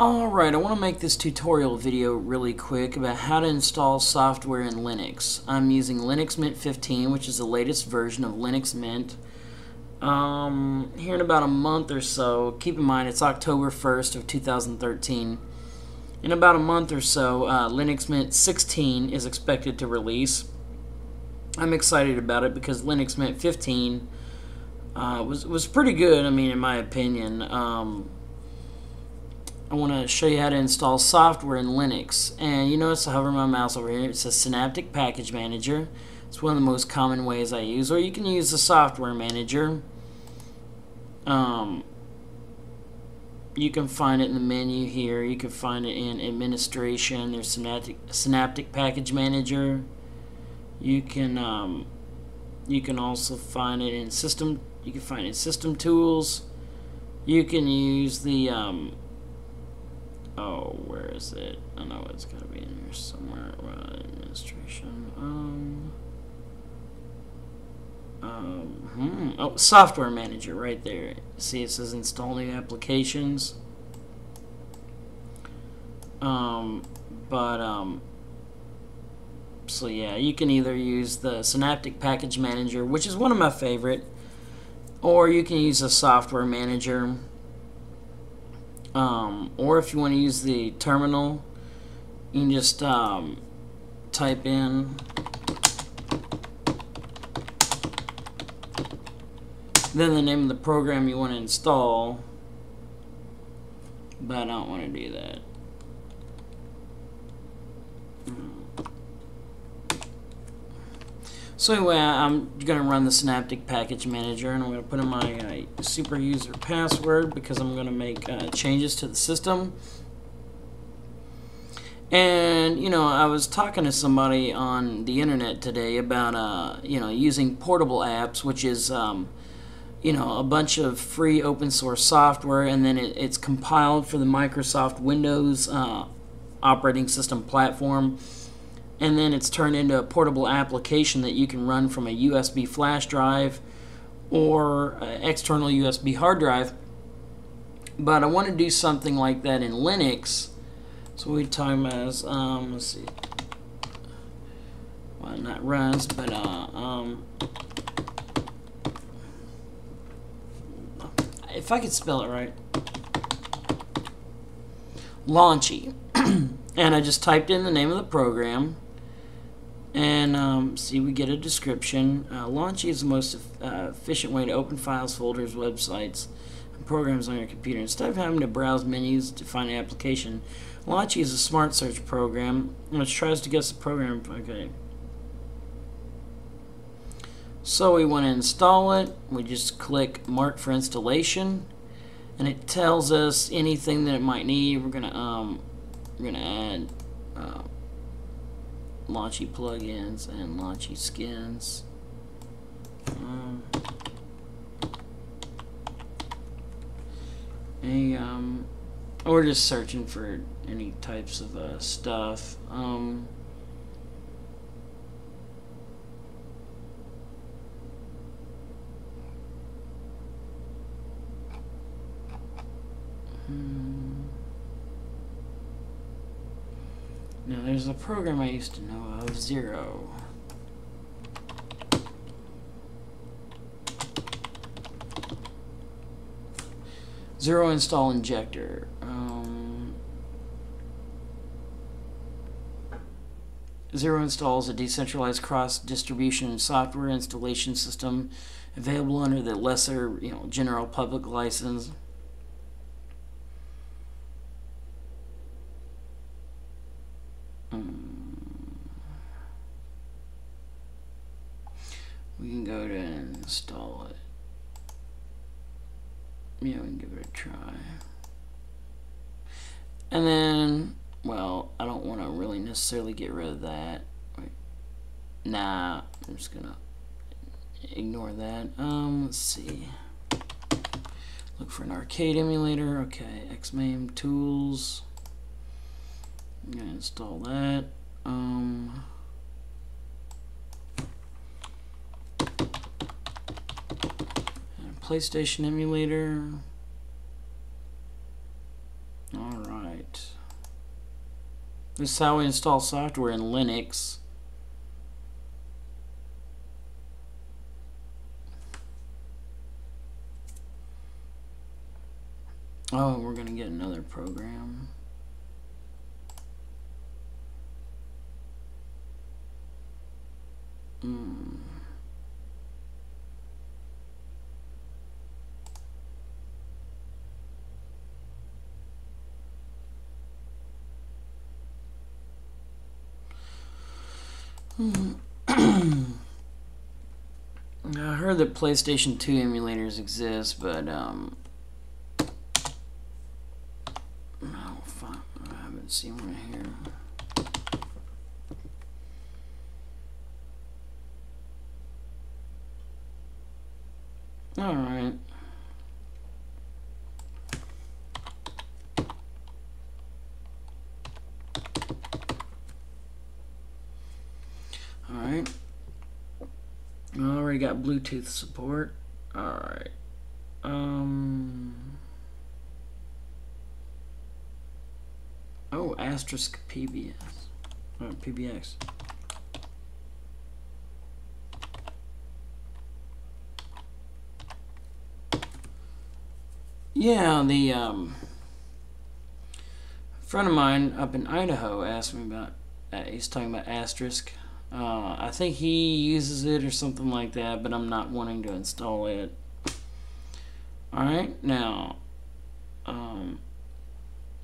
Alright, I want to make this tutorial video really quick about how to install software in Linux. I'm using Linux Mint 15, which is the latest version of Linux Mint. Um, here in about a month or so, keep in mind it's October 1st of 2013. In about a month or so, uh, Linux Mint 16 is expected to release. I'm excited about it because Linux Mint 15 uh, was was pretty good. I mean, in my opinion. Um, I want to show you how to install software in Linux. And you notice I hover my mouse over here. It says Synaptic Package Manager. It's one of the most common ways I use. Or you can use the Software Manager. Um, you can find it in the menu here. You can find it in Administration. There's Synaptic, Synaptic Package Manager. You can um, you can also find it in System. You can find it in System Tools. You can use the um, Oh, where is it? I know it's gotta be in here somewhere. Administration. Um. Um. Hmm. Oh, software manager right there. See, it says install new applications. Um. But um. So yeah, you can either use the Synaptic Package Manager, which is one of my favorite, or you can use a software manager. Um, or if you want to use the terminal, you can just um, type in then the name of the program you want to install. But I don't want to do that. So anyway, I'm going to run the Synaptic Package Manager, and I'm going to put in my uh, super user password because I'm going to make uh, changes to the system. And, you know, I was talking to somebody on the internet today about, uh, you know, using portable apps, which is, um, you know, a bunch of free open source software, and then it, it's compiled for the Microsoft Windows uh, operating system platform and then it's turned into a portable application that you can run from a USB flash drive or external USB hard drive. But I want to do something like that in Linux. So we time as um, let's see, well not runs, but uh, um, if I could spell it right, Launchy. and I just typed in the name of the program and um, see, we get a description. Uh, Launchy is the most uh, efficient way to open files, folders, websites, and programs on your computer. Instead of having to browse menus to find an application, Launchy is a smart search program which tries to guess the program. Okay. So we want to install it. We just click Mark for installation, and it tells us anything that it might need. We're gonna um, we're gonna add. Uh, Launchy plugins and Launchy skins. Um, a, um, we're just searching for any types of uh, stuff. Um, hmm. Now there's a program I used to know of, Zero. Zero install injector. Um, Zero installs a decentralized cross-distribution software installation system available under the lesser, you know, general public license. We can go to install it. Yeah, we can give it a try. And then, well, I don't want to really necessarily get rid of that. Wait. Nah, I'm just gonna ignore that. Um, let's see. Look for an arcade emulator. Okay, Xmame tools. I'm gonna install that. Um. PlayStation emulator. Alright. This is how we install software in Linux. Oh, we're going to get another program. Hmm. I heard that PlayStation 2 emulators exist, but um, oh fuck, I haven't seen one here. All right. Alright. I already got Bluetooth support. Alright. Um. Oh, asterisk PBS. Oh, PBX. Yeah, the um, friend of mine up in Idaho asked me about. Uh, he's talking about asterisk. Uh, I think he uses it or something like that, but I'm not wanting to install it. Alright, now, um,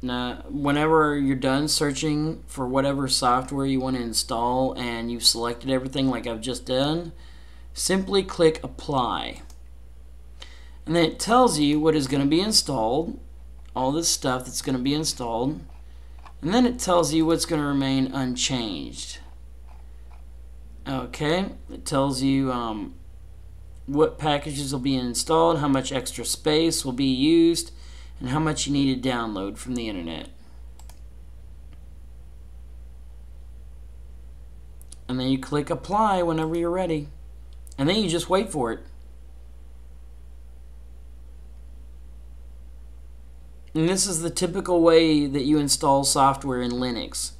now, whenever you're done searching for whatever software you want to install and you've selected everything like I've just done, simply click Apply. And then it tells you what is going to be installed, all this stuff that's going to be installed, and then it tells you what's going to remain unchanged. Okay, it tells you um, what packages will be installed, how much extra space will be used, and how much you need to download from the internet. And then you click apply whenever you're ready. And then you just wait for it. And this is the typical way that you install software in Linux.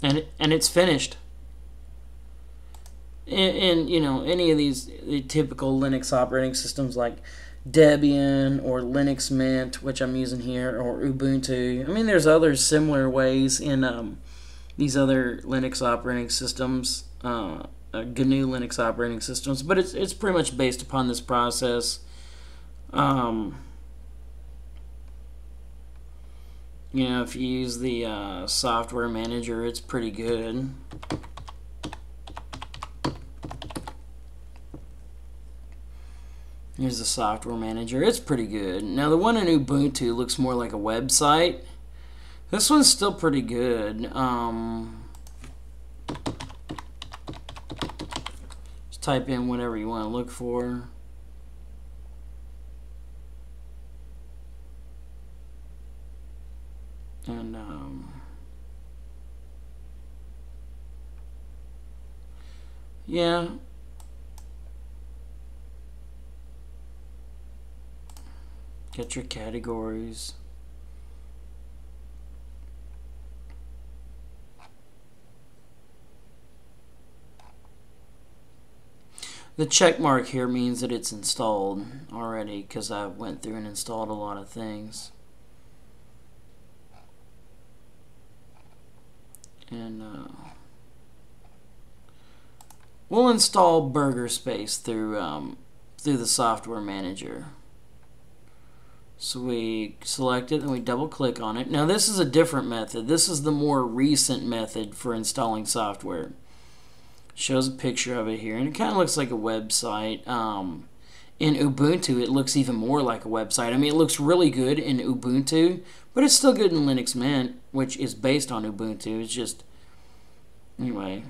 and and it's finished. And, and, you know any of these the typical Linux operating systems like Debian or Linux Mint, which I'm using here, or Ubuntu. I mean, there's other similar ways in um, these other Linux operating systems, uh, uh, GNU Linux operating systems, but it's it's pretty much based upon this process. Um, you know, if you use the uh, software manager, it's pretty good. Here's the software manager. It's pretty good. Now, the one in Ubuntu looks more like a website. This one's still pretty good. Um, just type in whatever you want to look for. and um, yeah get your categories The check mark here means that it's installed already because I went through and installed a lot of things. and uh, we'll install Burger Space through um, through the software manager. So we select it and we double click on it. Now this is a different method. This is the more recent method for installing software. Shows a picture of it here and it kind of looks like a website. Um, in Ubuntu it looks even more like a website. I mean it looks really good in Ubuntu but it's still good in Linux Mint which is based on Ubuntu. It's just anyway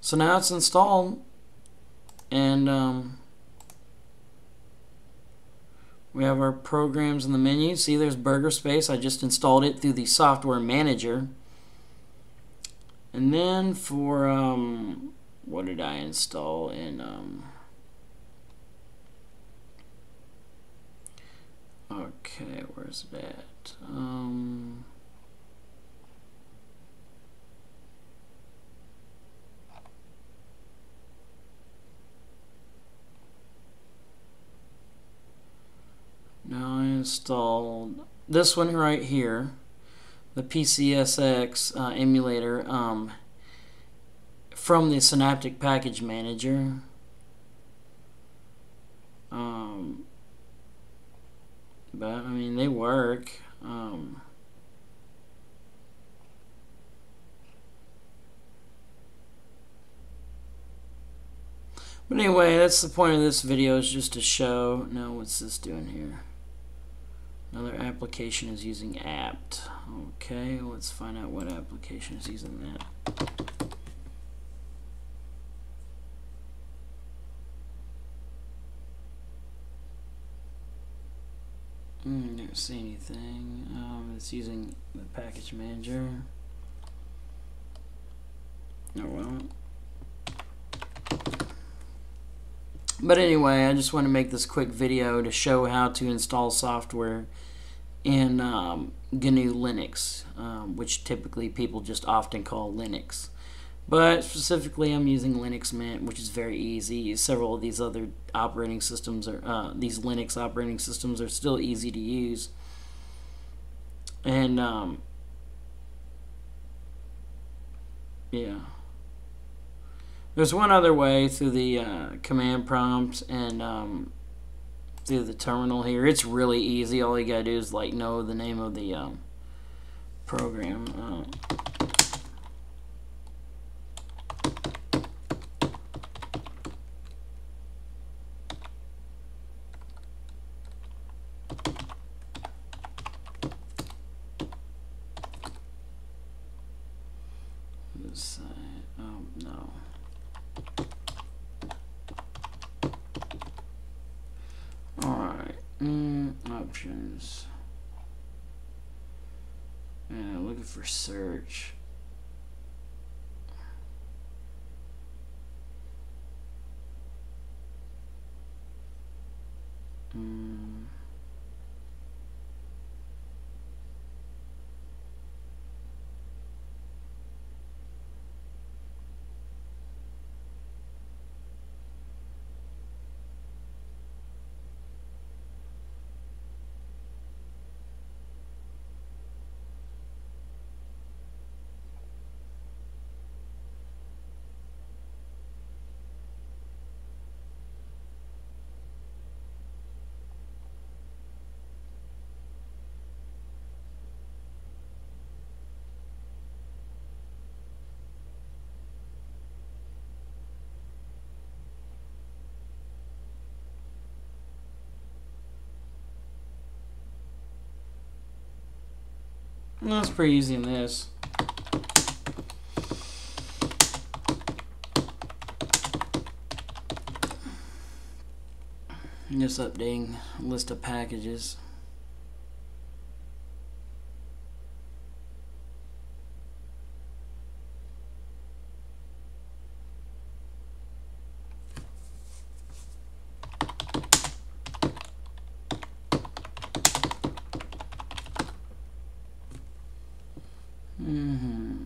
So now it's installed and um, We have our programs in the menu. See, there's Burger Space. I just installed it through the software manager. And then for, um, what did I install in, um, okay, where's that? Um, now I installed this one right here the PCSX uh, emulator um, from the Synaptic Package Manager. Um, but I mean, they work. Um, but anyway, that's the point of this video is just to show. Now, what's this doing here? Another application is using apt. Okay, let's find out what application is using that. Mm, don't see anything. Um, it's using the package manager. Oh well. But anyway, I just want to make this quick video to show how to install software in um, GNU Linux, um, which typically people just often call Linux. But specifically, I'm using Linux Mint, which is very easy. Several of these other operating systems are uh, these Linux operating systems are still easy to use. And um, yeah, there's one other way through the uh, command prompt and um, through the terminal here. It's really easy. All you gotta do is like know the name of the um, program. Uh, options. And looking for search. That's pretty easy in this. Just updating list of packages. Mm-hmm.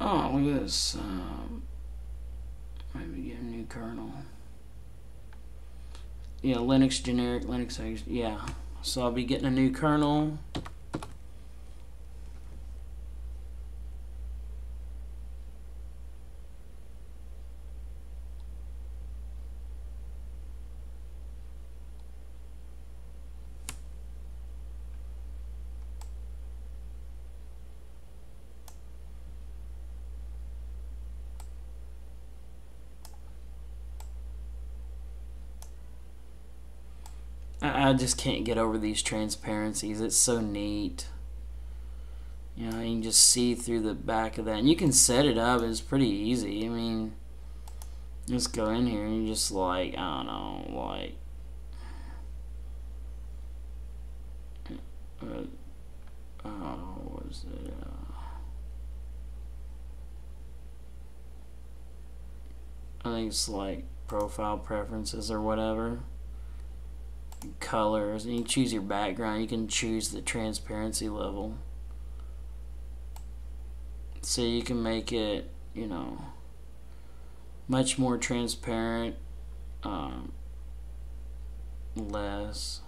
Oh, look at this. Um, maybe get a new kernel. Yeah, Linux generic, Linux, yeah. So I'll be getting a new kernel. I just can't get over these transparencies. It's so neat. You know, you can just see through the back of that. And you can set it up. It's pretty easy. I mean, just go in here and you just like, I don't know, like, uh, oh, what is it? Uh, I think it's like profile preferences or whatever. Colors, and you choose your background. You can choose the transparency level. So you can make it, you know, much more transparent, um, less.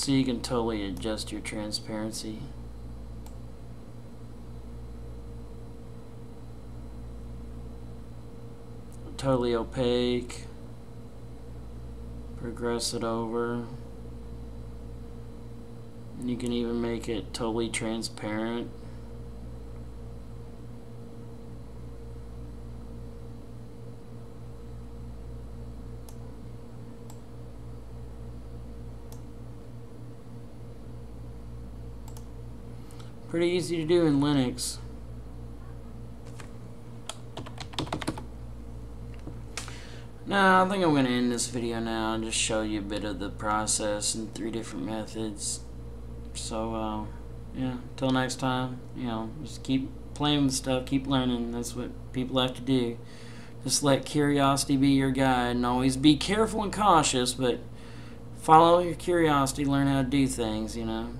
So you can totally adjust your transparency. Totally opaque. Progress it over. You can even make it totally transparent. Pretty easy to do in Linux. Now, I think I'm going to end this video now and just show you a bit of the process and three different methods. So, uh, yeah, until next time, you know, just keep playing with stuff, keep learning. That's what people have to do. Just let curiosity be your guide and always be careful and cautious, but follow your curiosity, learn how to do things, you know.